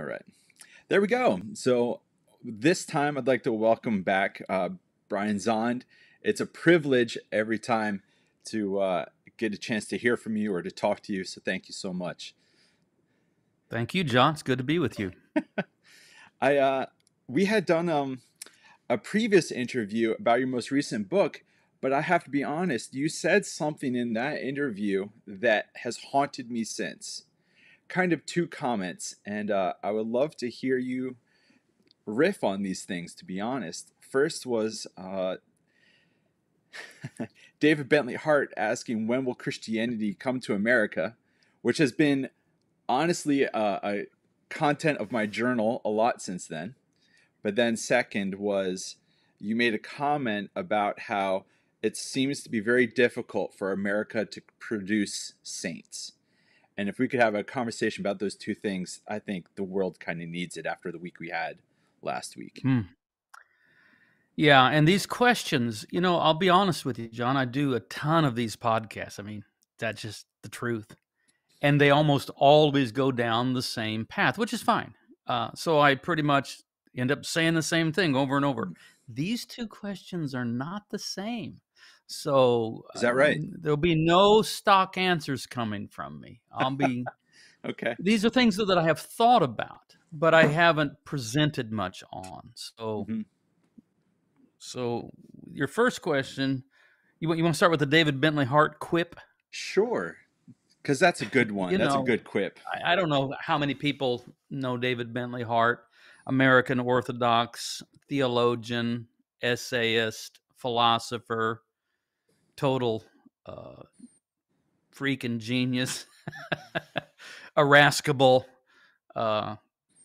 All right. There we go. So this time I'd like to welcome back uh, Brian Zahnd. It's a privilege every time to uh, get a chance to hear from you or to talk to you. So thank you so much. Thank you, John. It's good to be with you. I uh, we had done um, a previous interview about your most recent book, but I have to be honest. You said something in that interview that has haunted me since. Kind of two comments, and uh, I would love to hear you riff on these things. To be honest, first was uh, David Bentley Hart asking when will Christianity come to America, which has been honestly uh, a content of my journal a lot since then. But then second was you made a comment about how it seems to be very difficult for America to produce saints. And if we could have a conversation about those two things, I think the world kind of needs it after the week we had last week. Hmm. Yeah, and these questions, you know, I'll be honest with you, John. I do a ton of these podcasts. I mean, that's just the truth. And they almost always go down the same path, which is fine. Uh, so I pretty much end up saying the same thing over and over. These two questions are not the same. So is that right? Um, there'll be no stock answers coming from me. I'll be okay. These are things that I have thought about, but I haven't presented much on. So mm-hmm. So your first question, you want you want to start with the David Bentley Hart quip? Sure, because that's a good one. You that's know, a good quip. I, I, don't know how many people know David Bentley Hart, American Orthodox theologian, essayist, philosopher, total uh, freaking genius, irascible, uh,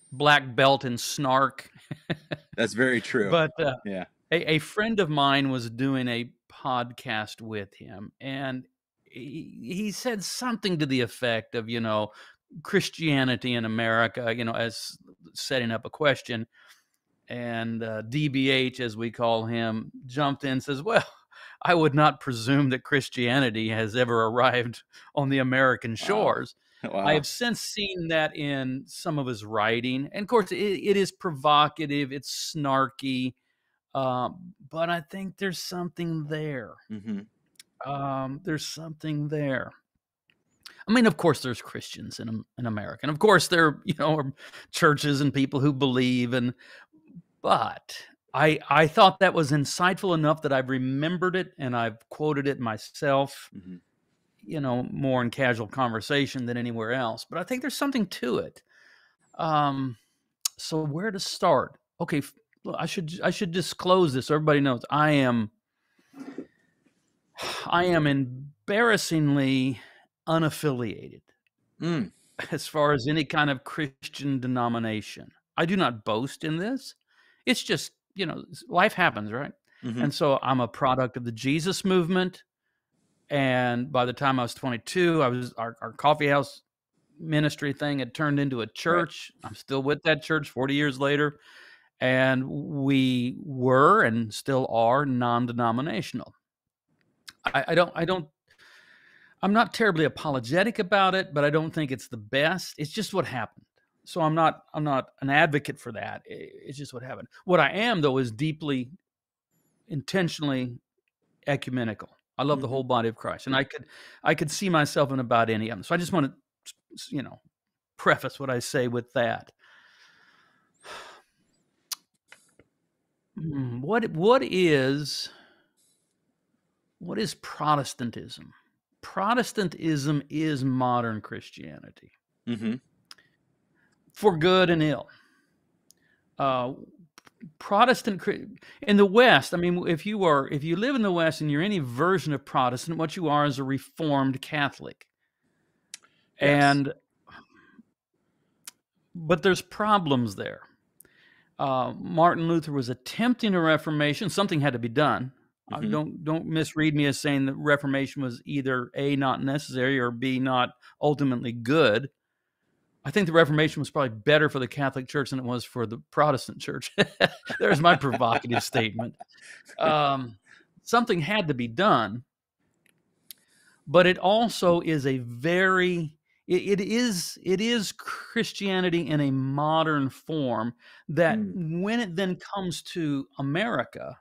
black belt in snark. That's very true. But uh, yeah, a, a friend of mine was doing a podcast with him, and he, he said something to the effect of, you know, Christianity in America, you know, as setting up a question. And uh, DBH, as we call him, jumped in and says, Well, I would not presume that Christianity has ever arrived on the American shores. Wow. Wow. I have since seen that in some of his writing. And of course, it, it is provocative, it's snarky, um, but I think there's something there. Mm-hmm. Um, there's something there. I mean, of course, there's Christians in in America, and of course, there are, you know churches and people who believe, and but I I thought that was insightful enough that I've remembered it and I've quoted it myself. Mm-hmm. You know, more in casual conversation than anywhere else. But I think there's something to it. Um, so where to start? Okay, I should I should disclose this so everybody knows. I am I am embarrassingly unaffiliated mm. as far as any kind of Christian denomination. I do not boast in this. It's just, you know, life happens, right? Mm-hmm. And so I'm a product of the Jesus movement. And by the time I was 22, I was our, our coffee house ministry thing had turned into a church. Right. I'm still with that church 40 years later and we were and still are non-denominational. I, I, don't I don't I'm not terribly apologetic about it, but I don't think it's the best. It's just what happened. So I'm not I'm not an advocate for that. It's just what happened. What I am though is deeply intentionally ecumenical. I love mm-hmm. the whole body of Christ, and I could I could see myself in about any of them. So I just want to you know preface what I say with that. Hmm, what what is what is Protestantism? Protestantism is modern Christianity, mm-hmm. For good and ill. Uh, Protestant in the West. I mean, if you are if you live in the West and you're any version of Protestant, what you are is a Reformed Catholic, yes. and but there's problems there uh, Martin Luther was attempting a reformation. Something had to be done. Uh, mm-hmm. Uh, don't don't misread me as saying that reformation was either a not necessary or b not ultimately good. I think the Reformation was probably better for the Catholic Church than it was for the Protestant Church. There's my provocative statement. Um, something had to be done, but it also is a very It, it is it is Christianity in a modern form that Mm. when it then comes to America,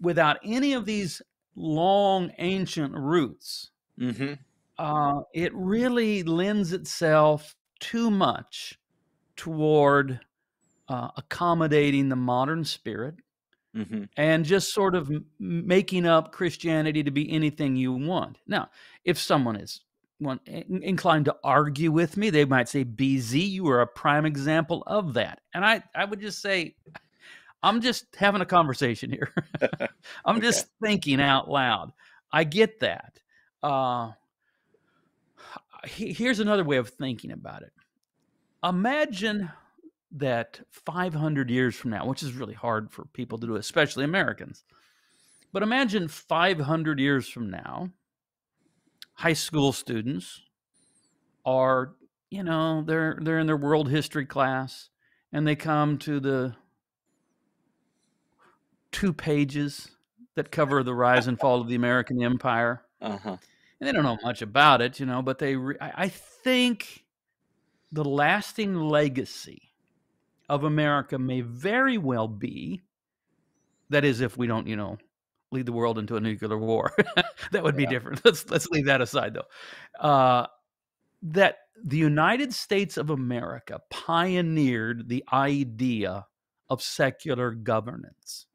without any of these long ancient roots, Mm-hmm. uh, it really lends itself too much toward uh, accommodating the modern spirit Mm-hmm. and just sort of making up Christianity to be anything you want. Now, if someone is one, in- inclined to argue with me, they might say, "BZ, you are a prime example of that." And I, I would just say, I'm just having a conversation here. I'm Okay. just thinking out loud. I get that. Uh, he- here's another way of thinking about it. Imagine that 500 years from now, which is really hard for people to do, especially Americans. But imagine 500 years from now, high school students are, you know, they're they're in their world history class and they come to the two pages that cover the rise and fall of the American empire Uh-huh. And they don't know much about it, you know, but they, re- I I think the lasting legacy of America may very well be that is, if we don't, you know, lead the world into a nuclear war, that would be different. Let's let's leave that aside, though. Uh, that the United States of America pioneered the idea of secular governance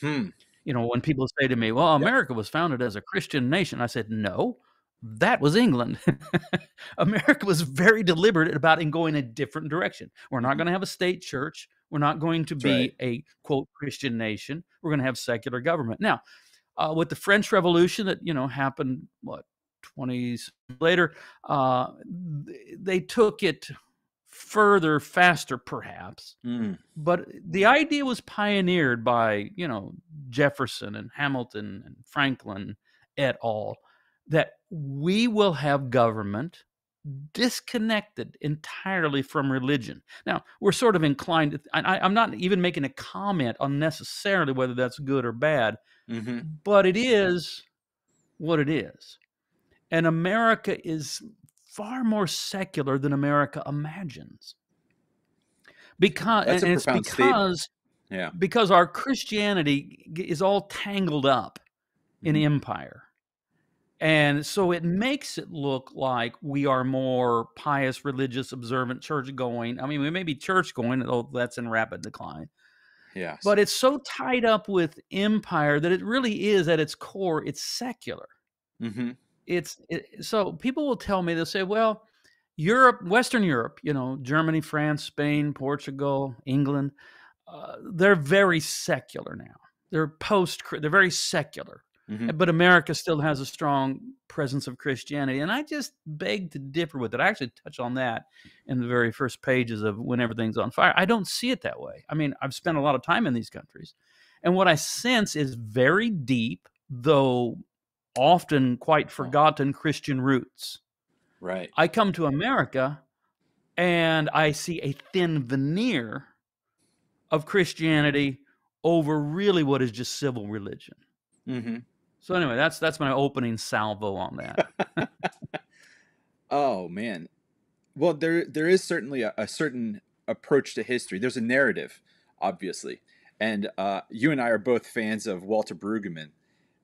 Hmm. You know, when people say to me, "Well. America was founded as a Christian nation," I said, "No, that was England. America was very deliberate about in going a different direction. We're not Mhm. going to have a state church. We're not going to That's be right. a quote Christian nation. We're going to have secular government." Now, uh, with the French Revolution that you know happened, what twenties later, uh, they took it further, faster, perhaps Mm. but the idea was pioneered by you know jefferson and hamilton and franklin et al that we will have government disconnected entirely from religion now we're sort of inclined to, I, i'm not even making a comment on necessarily whether that's good or bad Mm-hmm. but it is what it is and america is far more secular than america imagines because That's and it's profound statement. because Yeah. because our Christianity is all tangled up in Mhm. empire. And so it makes it look like we are more pious, religious, observant, church going. I mean, we may be church going, although that's in rapid decline. Yes. But it's so tied up with empire that it really is at its core, it's secular. mm-hmm. It's it, so people will tell me, they'll say, well, Europe, Western Europe, you know, Germany, France, Spain, Portugal, England, uh, they're very secular now. They're post, they're very secular. Mhm. But America still has a strong presence of Christianity. And I just beg to differ with it. I actually touch on that in the very first pages of When Everything's on Fire. I don't see it that way. I mean, I've spent a lot of time in these countries. And what I sense is very deep, though often quite forgotten Christian roots. Right. I come to America and I see a thin veneer of Christianity over really what is just civil religion. Mm-hmm. So anyway, that's that's my opening salvo on that. Oh man. Well, there there is certainly a, a certain approach to history. There's a narrative, obviously, and uh, you and I are both fans of Walter Brueggemann,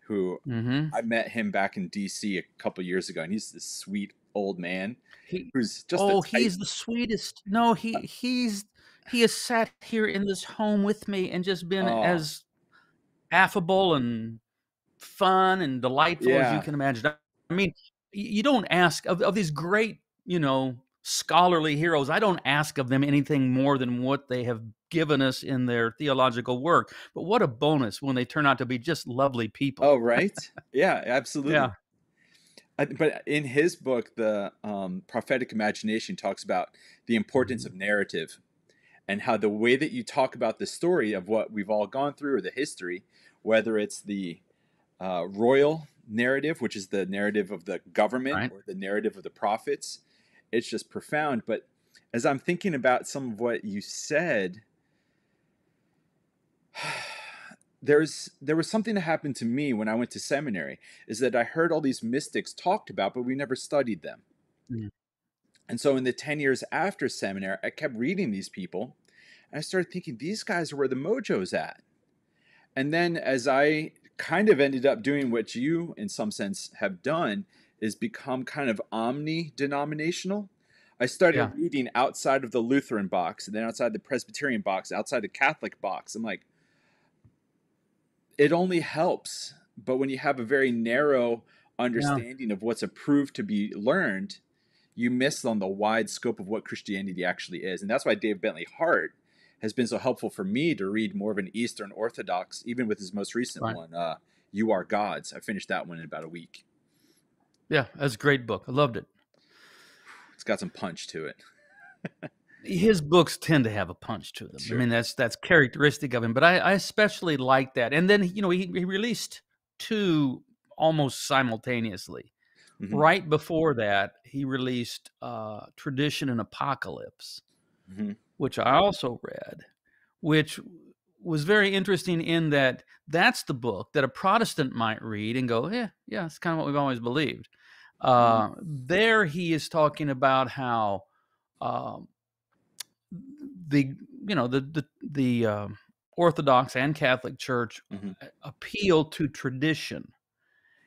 who hmm I met him back in D.C. a couple years ago, and he's this sweet old man He, who's just oh, he's the sweetest. No, he he's he has sat here in this home with me and just been Oh. as affable and fun and delightful as you can imagine. I mean, you don't ask of, of these great, you know, scholarly heroes. I don't ask of them anything more than what they have given us in their theological work. But what a bonus when they turn out to be just lovely people. Oh, right. yeah, absolutely. Yeah. I, but in his book, the um, prophetic imagination talks about the importance Mm-hmm. of narrative and how the way that you talk about the story of what we've all gone through or the history, whether it's the uh, royal narrative, which is the narrative of the government Right. or the narrative of the prophets, it's just profound. But as I'm thinking about some of what you said, there's there was something that happened to me when I went to seminary is that I heard all these mystics talked about, but we never studied them. Mm. And so in the 10 years after seminary, I kept reading these people and I started thinking these guys are where the mojo's at. And then as I kind of ended up doing what you in some sense have done is become kind of omni denominational. I started Yeah. reading outside of the Lutheran box and then outside the Presbyterian box, outside the Catholic box. I'm like, it only helps. But when you have a very narrow understanding of what's approved to be learned, you miss on the wide scope of what Christianity actually is. And that's why Dave Bentley Hart has been so helpful for me to read more of an Eastern Orthodox, even with his most recent Right. one, uh, You Are Gods. I finished that one in about a week. Yeah, that's a great book. I loved it. It's got some punch to it. his books tend to have a punch to them. Sure. I mean, that's that's characteristic of him. But I, I especially like that. And then you know he, he released two almost simultaneously. Mhm. Right before that, he released uh, Tradition and Apocalypse, Mhm. which I also read, which was very interesting in that that's the book that a Protestant might read and go, yeah, yeah, it's kind of what we've always believed. Uh, there, he is talking about how um, the you know the the the um, Orthodox and Catholic Church Mhm. appeal to tradition,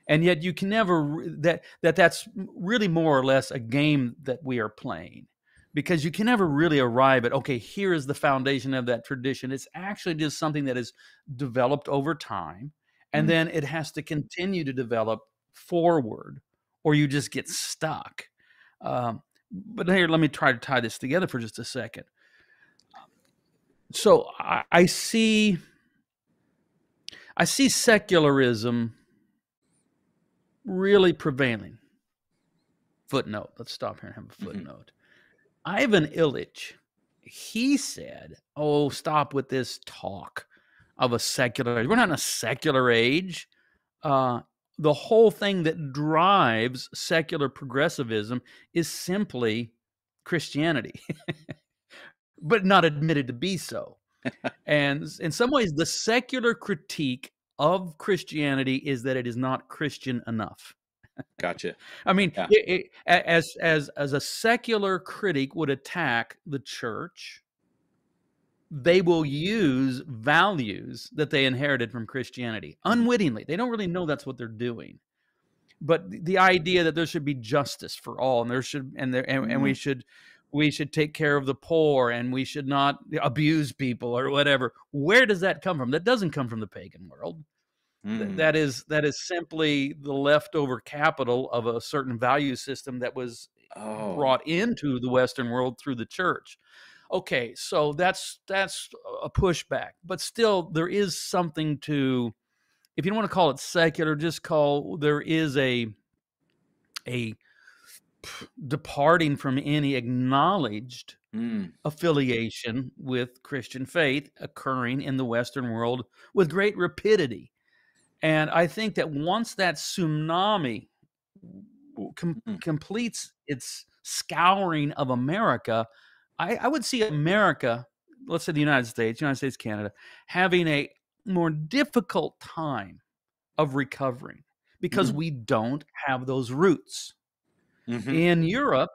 and yet you can never that that that's really more or less a game that we are playing because you can never really arrive at okay here is the foundation of that tradition it's actually just something that is developed over time and Mhm. then it has to continue to develop forward or you just get stuck. Um, but here let me try to tie this together for just a second. So I, I see i see secularism really prevailing. Footnote let's stop here and have a Mhm. footnote. Ivan illich he said oh stop with this talk of a secular we're not in a secular age uh, the whole thing that drives secular progressivism is simply christianity but not admitted to be so and in some ways the secular critique of christianity is that it is not christian enough Gotcha. I mean, Yeah. it, it, as as as a secular critic would attack the church, they will use values that they inherited from Christianity unwittingly. They don't really know that's what they're doing. But the- idea that there should be justice for all, and there should and there and, and we should we should take care of the poor, and we should not abuse people or whatever. Where does that come from? That doesn't come from the pagan world. Mm. that is that is simply the leftover capital of a certain value system that was oh. brought into the western world through the church okay so that's that's a pushback but still there is something to if you don't want to call it secular just call there is a a departing from any acknowledged Mm. affiliation with Christian faith occurring in the Western world with great rapidity. And I think that once that tsunami com- Mhm. completes its scouring of America, I, I would see America, let's say the United States, United States, Canada, having a more difficult time of recovering because Mhm. we don't have those roots Mhm. in Europe,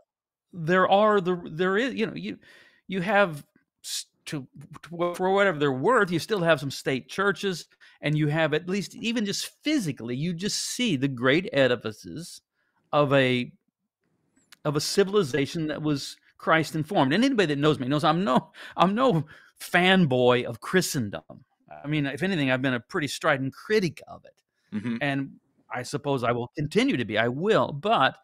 there are the there is you know you you have to, to for whatever they're worth, you still have some state churches, and you have at least even just physically, you just see the great edifices of a of a civilization that was Christ informed. And anybody that knows me knows I'm no I'm no fanboy of Christendom. I mean, if anything, I've been a pretty strident critic of it Mhm. and I suppose I will continue to be. I will, but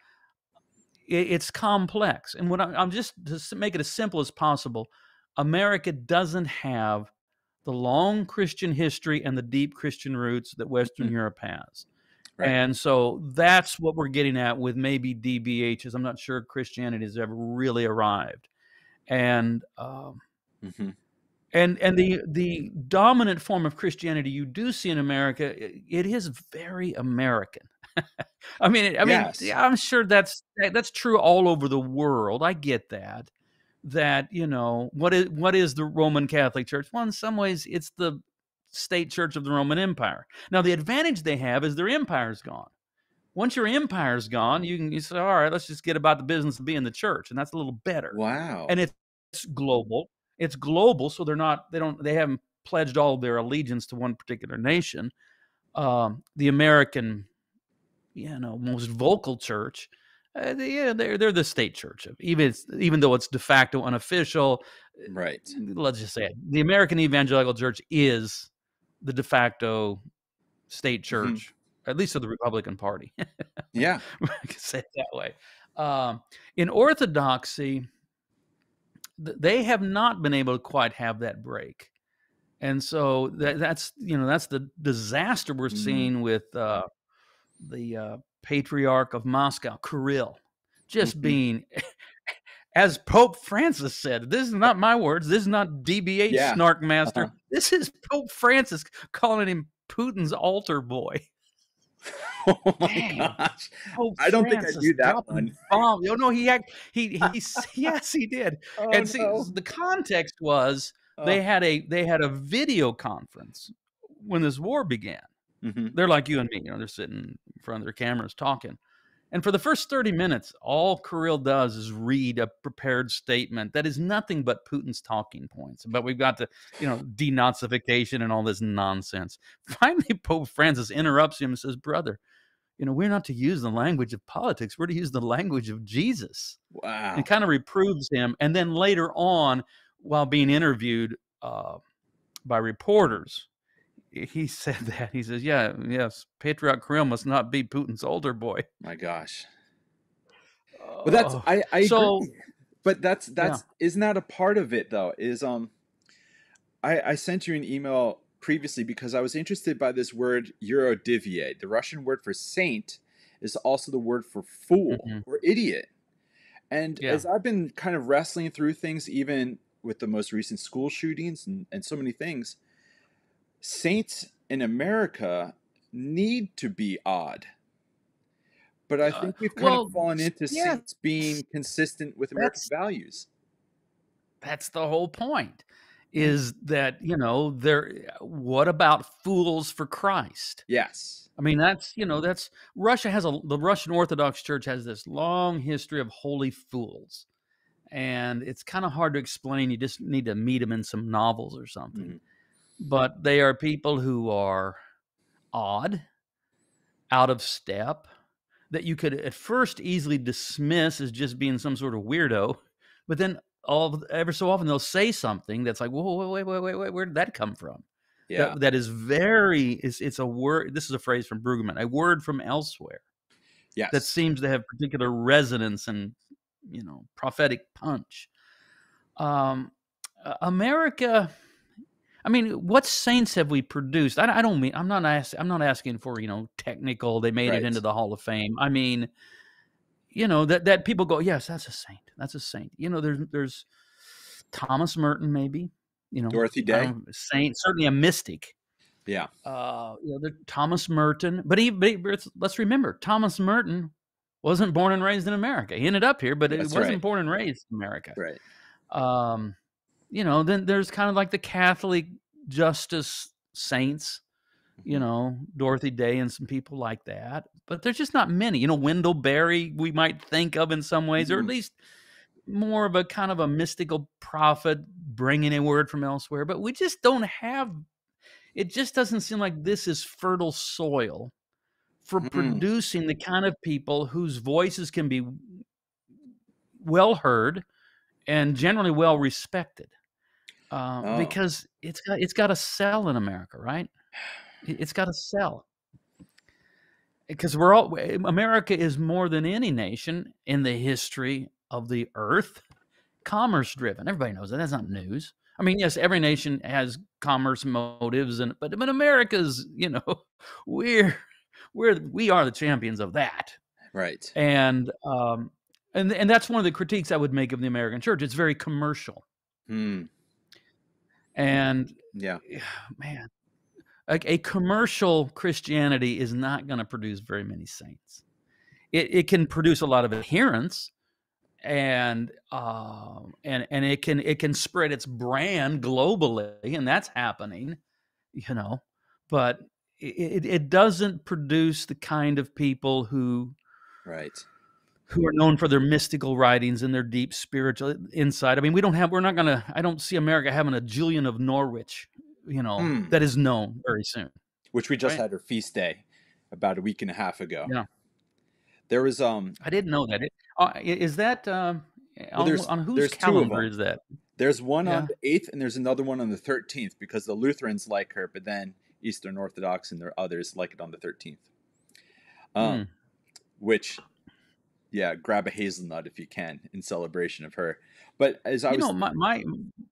it, it's complex. And what I, I'm just to make it as simple as possible, America doesn't have the long Christian history and the deep Christian roots that Western Mhm. Europe has. Right. And so that's what we're getting at with maybe DBHs. I'm not sure Christianity has ever really arrived. And um, Mhm. and and the the dominant form of Christianity you do see in America, i- it is very American. I mean, I mean, Yes. yeah, I'm sure that's that's true all over the world. I get that. That you know what is what is the Roman Catholic Church? Well, in some ways, it's the state church of the Roman Empire. Now, the advantage they have is their empire's gone. Once your empire's gone, you can you say, all right, let's just get about the business of being the church, and that's a little better. Wow. And it's, it's global. It's global, so they're not they don't they haven't pledged all their allegiance to one particular nation. Um, the American, you know, most vocal church, uh, they, yeah, they're they're the state church of even even though it's de facto unofficial. right. Let's just say it. The American Evangelical Church is the de facto state Mhm. church, at least of the Republican Party. Yeah. I can say it that way. Um, in Orthodoxy, th- they have not been able to quite have that break, and so that, that's you know that's the disaster we're Mhm. seeing with uh, the uh, Patriarch of Moscow, Kirill, just Mhm. being. As Pope Francis said, this is not my words. This is not DBH Yeah. snark master. Uh-huh. This is Pope Francis calling him Putin's altar boy. Oh my Dang. gosh. Pope I don't think I Francis knew that one. Bomb. Oh no, he had he he yes he did. Oh, and see, no. the context was they Oh. had a they had a video conference when this war began. Mhm. They're like you and me, you know, they're sitting in front of their cameras talking. And for the first 30 minutes, all Kirill does is read a prepared statement that is nothing but Putin's talking points. But we've got the, you know, denazification and all this nonsense. Finally, Pope Francis interrupts him and says, Brother, you know, we're not to use the language of politics. We're to use the language of Jesus Wow. and kind of reproves him. And then later on, while being interviewed uh, by reporters, he said that he says, "Yeah, yes, Patriarch Kirill must not be Putin's older boy." My gosh. But that's Oh, I I so agree. But that's that's isn't that a part of it though? Is um I I sent you an email previously because I was interested by this word yurodivy. The Russian word for saint is also the word for fool Mhm. or idiot. And Yeah. as I've been kind of wrestling through things, even with the most recent school shootings and, and so many things, saints in America need to be odd. But I think we've kind well, of fallen into yeah. saints being consistent with American That's- values. that's the whole point. Is that you know there? What about fools for Christ? Yes. I mean, that's you know that's Russia has a the Russian Orthodox Church has this long history of holy fools, and it's kind of hard to explain. You just need to meet them in some novels or something. Mhm. But they are people who are odd, out of step, that you could at first easily dismiss as just being some sort of weirdo, but then all ever so often they'll say something that's like, whoa, wait, wait, wait, wait, where did that come from? Yeah. that, that is very it's, it's a word this is a phrase from brueggemann a word from elsewhere yes. that seems to have particular resonance and you know prophetic punch um america i mean what saints have we produced i, I don't mean i'm not asking i'm not asking for you know technical they made Right. it into the hall of fame i mean you know that that people go yes that's a saint that's a saint you know there's there's thomas merton maybe you know Dorothy Day. don't- saint certainly a mystic Yeah. uh, you know, the Thomas Merton. But he, but let's remember, Thomas Merton wasn't born and raised in America. He ended up here, but he wasn't right. born and raised in America. Right. Um, you know, then there's kind of like the Catholic justice saints. You Mm-hmm. know, Dorothy Day and some people like that. But there's just not many. You know, Wendell Berry, we might think of in some ways, or at Mhm. least more of a kind of a mystical prophet bringing a word from elsewhere. But we just don't have it just doesn't seem like this is fertile soil for Mm. producing the kind of people whose voices can be well heard and generally well respected uh, Oh. because it's got it's got to sell in America, right? It- It's got to sell because we're all America is more than any nation in the history of the earth commerce driven. Everybody knows that. That's not news. I mean, yes, every nation has commerce motives, and but but America's, you know, we're we're we are the champions of that, Right. and um, and and that's one of the critiques I would make of the American church. It's very commercial, Hmm. And Yeah. man, a, a commercial Christianity is not going to produce very many saints. It, it can produce a lot of adherents, and um, and and it can it can spread its brand globally, and that's happening, you know. But it, it doesn't produce the kind of people who right who are known for their mystical writings and their deep spiritual insight. I mean, we don't have, we're not going to, I don't see America having a Julian of Norwich, you know, Hmm. that is known very soon. which we just Right. had her feast day about a week and a half ago Yeah. there was um I didn't know that. It, uh, is that, um, on, there's- on whose calendar is that? there's one on the 8th and there's another one on the 13th because the lutherans like her but then eastern orthodox and their others like it on the 13th um Hmm. which yeah grab a hazelnut if you can in celebration of her but as i you was know, my, my,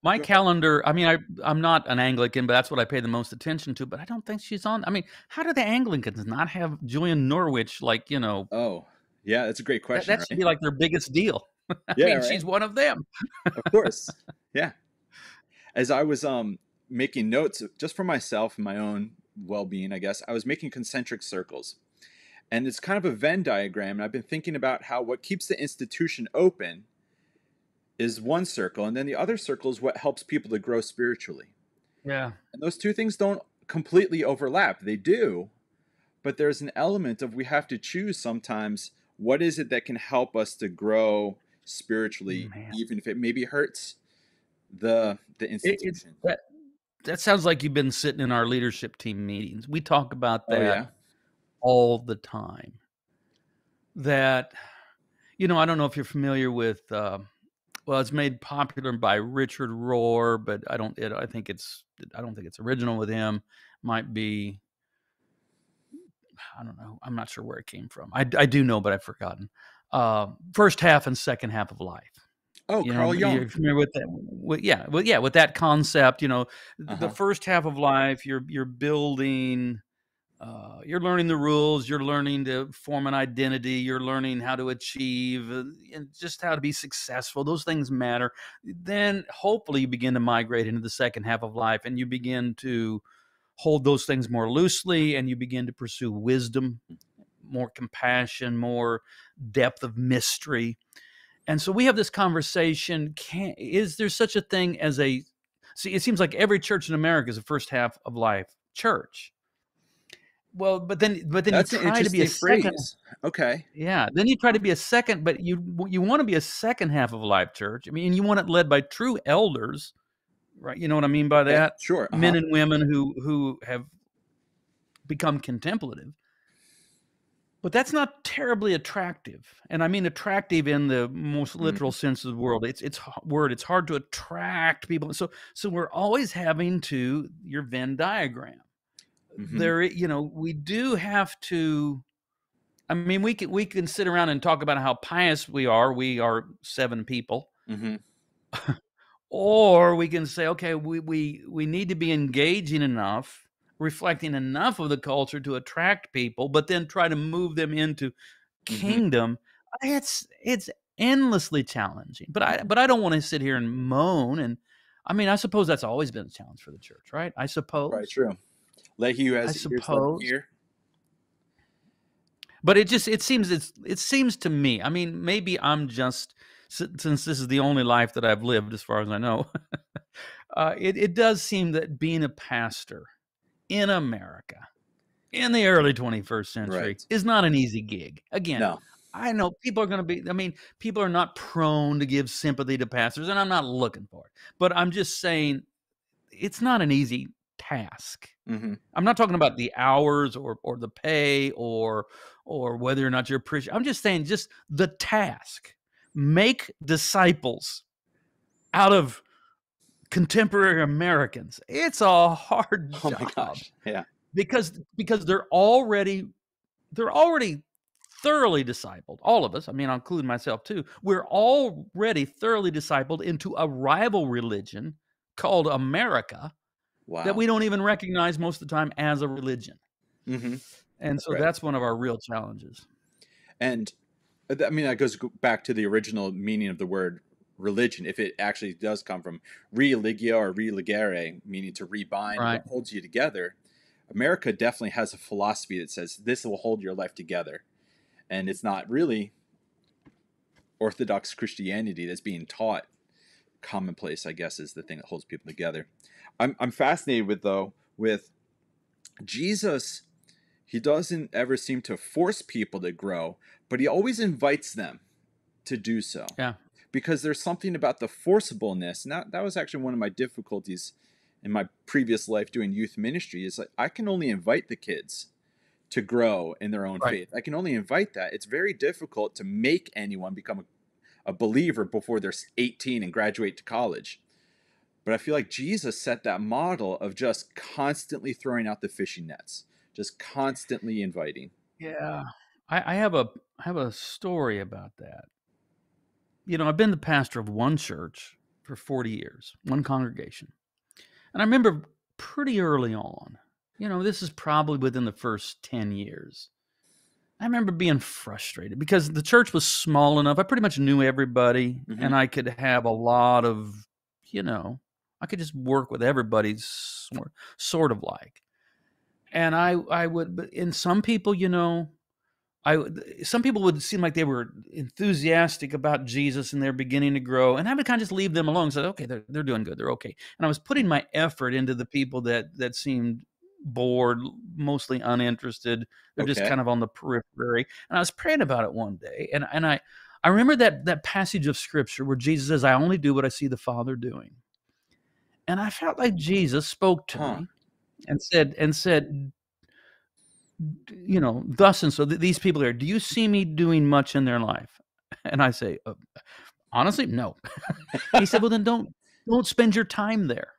my calendar, I mean, I, I'm not an Anglican, but that's what I pay the most attention to, but I don't think she's on. I mean, how do the Anglicans not have Julian Norwich? Like, you know, oh yeah that's a great question that should right? be like their biggest deal. I Yeah, mean, right. she's one of them. of course yeah as i was um making notes just for myself and my own well-being i guess i was making concentric circles and it's kind of a venn diagram and i've been thinking about how what keeps the institution open is one circle and then the other circle is what helps people to grow spiritually Yeah. and those two things don't completely overlap they do but there's an element of we have to choose sometimes what is it that can help us to grow spiritually Man. even if it maybe hurts the the institution that that sounds like you've been sitting in our leadership team meetings. We talk about oh that yeah all the time. That you know, I don't know if you're familiar with. Uh, well, it's made popular by Richard Rohr, but I don't. It, I think it's. I don't think it's original with him. Might be. I don't know. I'm not sure where it came from. I, I do know, but I've forgotten. Uh, first half and second half of life. oh you carl know, jung you're familiar with that? With, yeah, well, yeah, with that concept, you know, Uh-huh. the first half of life, you're you're building, uh, you're learning the rules, you're learning to form an identity, you're learning how to achieve, uh, and just how to be successful. Those things matter. Then, hopefully, you begin to migrate into the second half of life, and you begin to hold those things more loosely, and you begin to pursue wisdom, more compassion, more depth of mystery. And so we have this conversation. Can is there such a thing as a see? It seems like every church in America is a first half of life church. Well, but then but then that's you try to be a second. phrase okay Yeah, then you try to be a second, but you you want to be a second half of a life church. I mean, you want it led by true elders, right? You know what I mean by that? sure Men uh-huh. and women who who have become contemplative. But that's not terribly attractive, and I mean attractive in the most Mm. literal sense of the world. It's it's word. It's hard to attract people. So so we're always having to your Venn diagram Mhm. there you know we do have to i mean we can we can sit around and talk about how pious we are we are seven people Mhm. or we can say okay we we we need to be engaging enough reflecting enough of the culture to attract people but then try to move them into Mhm. kingdom it's it's endlessly challenging but i but i don't want to sit here and moan and i mean i suppose that's always been a challenge for the church right i suppose right true let he who has I ears let suppose. hear but it just it seems it's it seems to me i mean maybe i'm just since this is the only life that i've lived as far as i know uh, it, it does seem that being a pastor in america in the early 21st century Right. is not an easy gig again no i know people are going to be i mean people are not prone to give sympathy to pastors and i'm not looking for it but i'm just saying it's not an easy task hmm I'm not talking about the hours or or the pay or or whether or not you're appreciated. I'm just saying just the task. Make disciples out of contemporary Americans. It's a hard oh job my gosh yeah because because they're already they're already thoroughly discipled. All of us, I mean, I'll include myself too. We're already thoroughly discipled into a rival religion called America wow that we don't even recognize most of the time as a religion. hmm And so Right. that's one of our real challenges. And uh, I mean, that goes back to the original meaning of the word religion. If it actually does come from religio or religere, meaning to rebind, Right. what holds you together. America definitely has a philosophy that says this will hold your life together. And it's not really Orthodox Christianity that's being taught. Commonplace, I guess, is the thing that holds people together. I'm, I'm fascinated with, though, with Jesus, he doesn't ever seem to force people to grow, but he always invites them to do so. Yeah. Because there's something about the forcibleness. And that, that was actually one of my difficulties in my previous life doing youth ministry is like I can only invite the kids to grow in their own Right. faith. I can only invite that. It's very difficult to make anyone become a, a believer before they're 18 and graduate to college. But I feel like Jesus set that model of just constantly throwing out the fishing nets, just constantly inviting. Yeah. I, I have a I have a story about that. You know, I've been the pastor of one church for 40 years, one congregation. And I remember pretty early on, you know, this is probably within the first 10 years. I remember being frustrated because the church was small enough. I pretty much knew everybody Mhm. and I could have a lot of, you know, I could just work with everybody's sort, of like. And I I would but in some people, you know, I some people would seem like they were enthusiastic about Jesus and they're beginning to grow, and I would kind of just leave them alone. Say, okay, they're they're doing good, they're okay. And I was putting my effort into the people that that seemed bored, mostly uninterested. They're just kind of on the periphery. And I was praying about it one day, and and I I remember that that passage of scripture where Jesus says, "I only do what I see the Father doing," and I felt like Jesus spoke to Huh. me and said and said you know thus and so th- these people here. Do you see me doing much in their life? And i say uh, honestly no. He said well then don't don't spend your time there.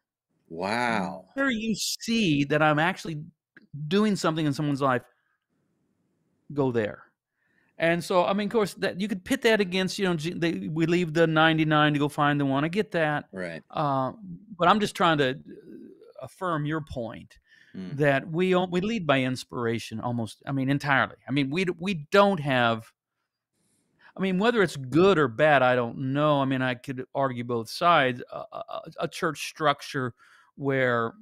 Wow. where you see that i'm actually doing something in someone's life go there and so i mean of course that you could pit that against you know they, we leave the 99 to go find the one i get that Right. uh, but i'm just trying to uh, affirm your point Mm. that we we lead by inspiration almost i mean entirely i mean we we don't have i mean whether it's good or bad i don't know i mean i could argue both sides a, a, a church structure where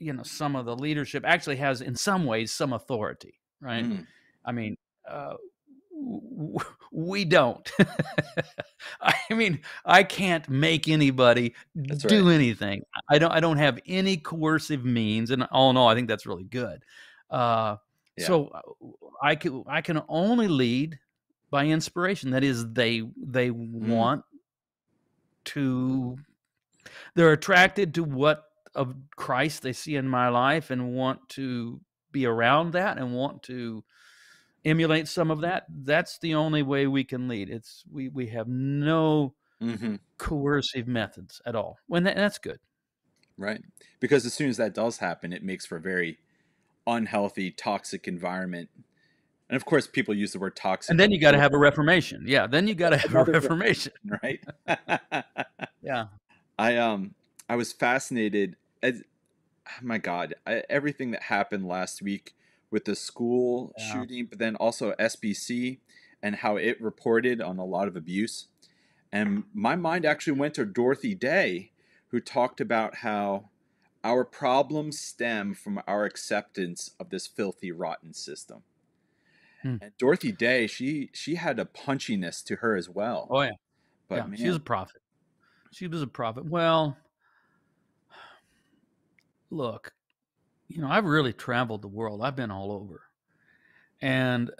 you know some of the leadership actually has in some ways some authority right Mm. i mean uh, we don't. I mean i can't make anybody That's do anything. I don't i don't have any coercive means and all in all i think that's really good. Uh Yeah. so uh, i can i can only lead by inspiration. That is they they want to they're attracted to what of christ they see in my life and want to be around that and want to emulate some of that that's the only way we can lead it's we we have no hmm coercive methods at all when that, that's good Right. Because as soon as that does happen, it makes for a very unhealthy, toxic environment. And of course, people use the word toxic. and then you got to have a reformation yeah then you got to have a reformation right. yeah I um I was fascinated as my God I, everything that happened last week with the school Yeah. shooting, but then also SBC and how it reported on a lot of abuse. And my mind actually went to Dorothy Day, who talked about how our problems stem from our acceptance of this filthy, rotten system. Hmm. And Dorothy Day, she she had a punchiness to her as well. oh yeah but yeah man, she was a prophet she was a prophet well look you know i've really traveled the world i've been all over and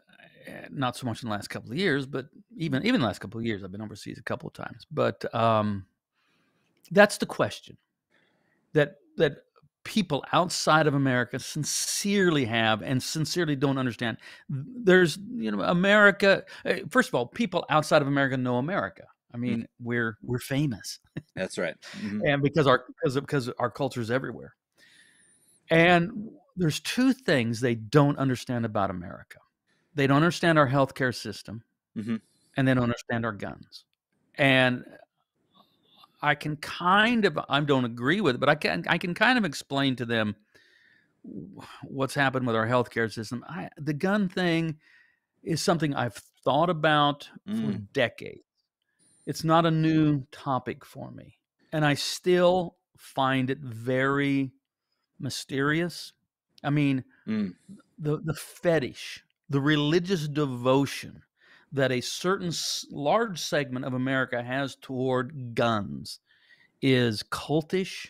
eh, not so much in the last couple of years but even even the last couple of years i've been overseas a couple of times but um that's the question that that people outside of america sincerely have and sincerely don't understand there's you know america eh, first of all people outside of america know america i mean we're we're famous that's right. Mhm. and because our because because our culture is everywhere. And there's two things they don't understand about America. They don't understand our healthcare system, Mhm. and they don't understand our guns. And I can kind of I don't agree with it, but I can I can kind of explain to them what's happened with our healthcare system. I, the gun thing is something I've thought about for Mm. decades. It's not a new topic for me. And I still find it very mysterious. I mean, Mm. the, the fetish, the religious devotion that a certain large segment of America has toward guns is cultish.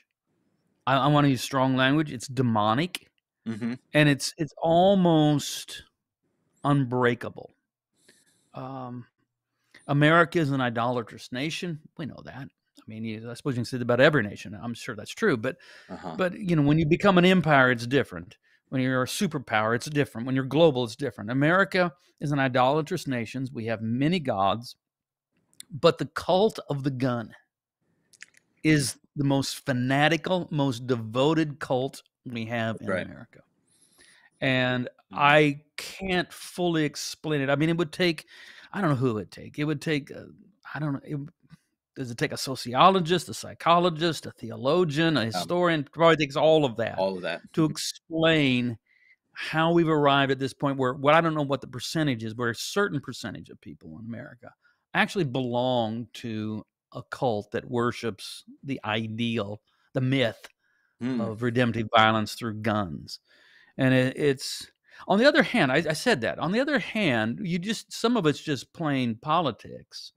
I, I want to use strong language. It's demonic. Mm-hmm. and it's it's almost unbreakable. Um, America is an idolatrous nation. We know that. I mean, you, I suppose you can say that about every nation. I'm sure that's true. But Uh-huh. but you know, when you become an empire, it's different. When you're a superpower, it's different. When you're global, it's different. America is an idolatrous nation. We have many gods, but the cult of the gun is the most fanatical, most devoted cult we have in Right. America. And Mhm. I can't fully explain it. I mean, it would take, I don't know who it would take. It would take, uh, I don't know, it, does it take a sociologist, a psychologist, a theologian, a historian? Probably takes all of that all of that. to explain how we've arrived at this point where what I don't know what the percentage is, where a certain percentage of people in America actually belong to a cult that worships the ideal, the myth Hmm. of redemptive violence through guns. And it, it's on the other hand, I, I said that. On the other hand, you just some of it's just plain politics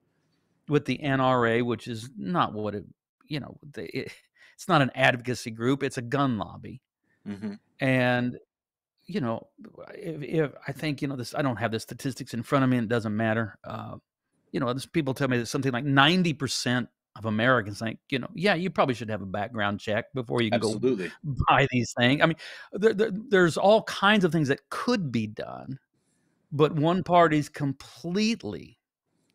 with the NRA, which is not what it, you know, it, it's not an advocacy group; it's a gun lobby. Mhm. and you know if, if i think you know this i don't have the statistics in front of me and it doesn't matter uh, you know there's people tell me that something like 90% of americans think you know yeah you probably should have a background check before you can go buy these things i mean there, there, there's all kinds of things that could be done but one party's completely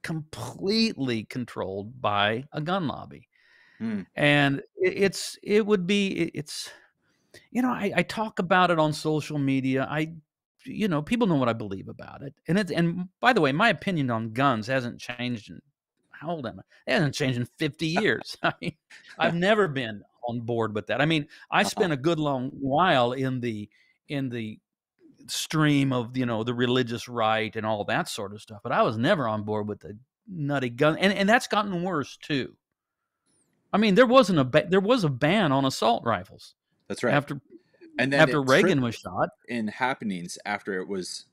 completely controlled by a gun lobby. Hmm. and it's it would be it's you know I, I talk about it on social media i you know people know what i believe about it. And it's and by the way my opinion on guns hasn't changed in how old am i? It hasn't changed in 50 years. I mean i've never been on board with that. I mean i Uh-huh. spent a good long while in the in the stream of you know the religious right and all that sort of stuff but i was never on board with the nutty gun and, and that's gotten worse too i mean there wasn't a ba- there was a ban on assault rifles That's right. after and then after reagan was shot in happenings after it was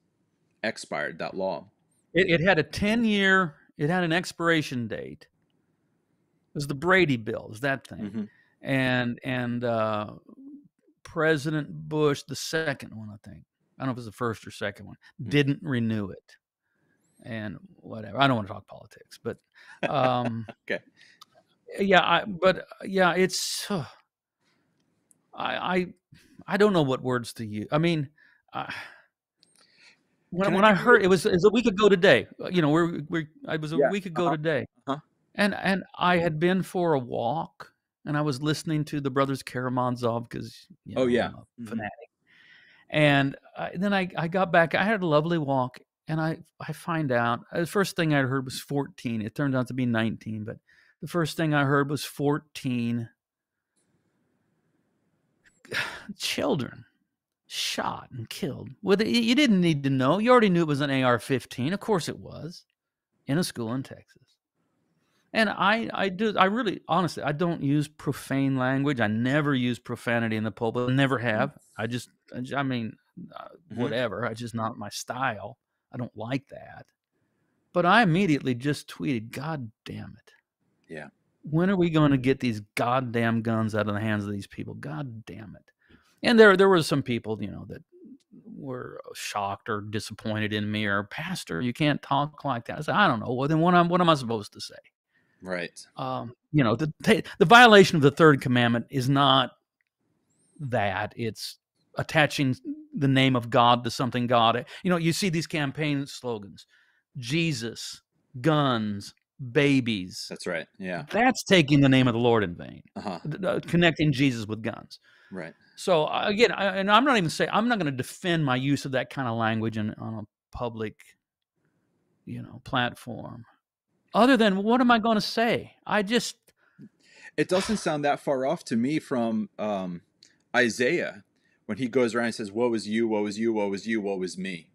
expired that law. it, it had a 10 year it had an expiration date it was the brady bill is that thing Mhm. and and uh president bush the second one i think i don't know if it was the first or second one Mm. didn't renew it and whatever i don't want to talk politics but um Okay. yeah I, but uh, yeah it's uh, i i i don't know what words to use i mean I, when, Can when I heard it was, it was a week ago today uh, you know we're, we're i was a Yeah, week ago uh-huh, today uh-huh. and and i had been for a walk and i was listening to the brothers karamazov because Oh, yeah. I'm a Mhm. fanatic and I, then I, I got back i had a lovely walk and i i find out uh, the first thing i heard was 14 it turned out to be 19 but the first thing i heard was 14 children shot and killed with it you didn't need to know. You already knew it was an ar-15 of course it was in a school in texas. And i i do i really honestly i don't use profane language. I never use profanity in the pulpit. Never have. I just i, mean uh, Mhm. whatever i just not my style i don't like that. But i immediately just tweeted god damn it. Yeah. when are we going to get these goddamn guns out of the hands of these people? God damn it. And there there were some people you know that were shocked or disappointed in me or pastor you can't talk like that. I said i don't know. Well then what am what am i supposed to say? Right. um, you know the the violation of the third commandment is not that it's attaching the name of god to something god you know you see these campaign slogans jesus guns babies That's right. Yeah. that's taking the name of the lord in vain Uh-huh. th- connecting jesus with guns Right. so uh, again I, and i'm not even saying i'm not going to defend my use of that kind of language in, on a public you know platform other than what am i going to say i just It doesn't sound that far off to me from um, Isaiah when he goes around and says, "Woe is you, woe is you, woe is you, woe is me."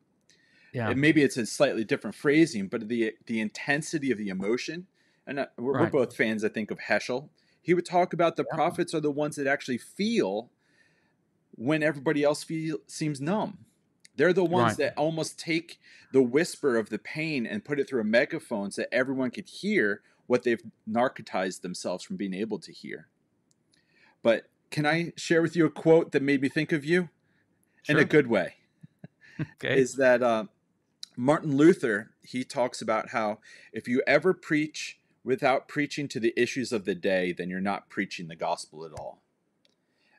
yeah And maybe it's a slightly different phrasing, but the the intensity of the emotion. And uh, we're, we're both fans, I think, of Heschel. He would talk about the Yeah. prophets are the ones that actually feel when everybody else feel, seems numb. They're the ones Right. that almost take the whisper of the pain and put it through a megaphone so that everyone could hear what they've narcotized themselves from being able to hear. But can I share with you a quote that made me think of you? in a good way. okay. Is that uh, Martin Luther? He talks about how if you ever preach without preaching to the issues of the day, then you're not preaching the gospel at all.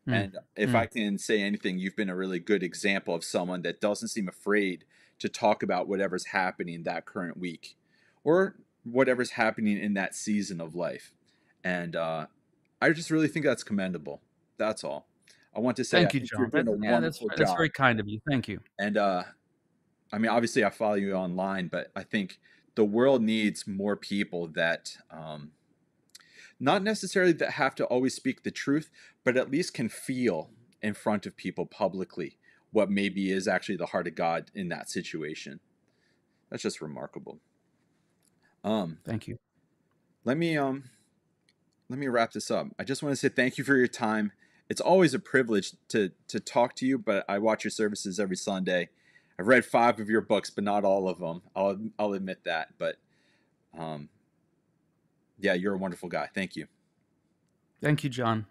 Mm. And if Mm. I can say anything, you've been a really good example of someone that doesn't seem afraid to talk about whatever's happening that current week or whatever's happening in that season of life. And uh, I just really think that's commendable. That's all. I want to say Thank I you, John. you're doing That- a yeah, that's, that's very kind of you. Thank you. And uh, I mean, obviously, I follow you online, but I think the world needs more people that, um, not necessarily that have to always speak the truth, but at least can feel in front of people publicly what maybe is actually the heart of God in that situation. That's just remarkable. Um, Thank you. let me um let me wrap this up. I just want to say thank you for your time. It's always a privilege to to talk to you, but I watch your services every Sunday. I've read five of your books, but not all of them. I'll I'll admit that, but um yeah, you're a wonderful guy. Thank you. Thank you, John.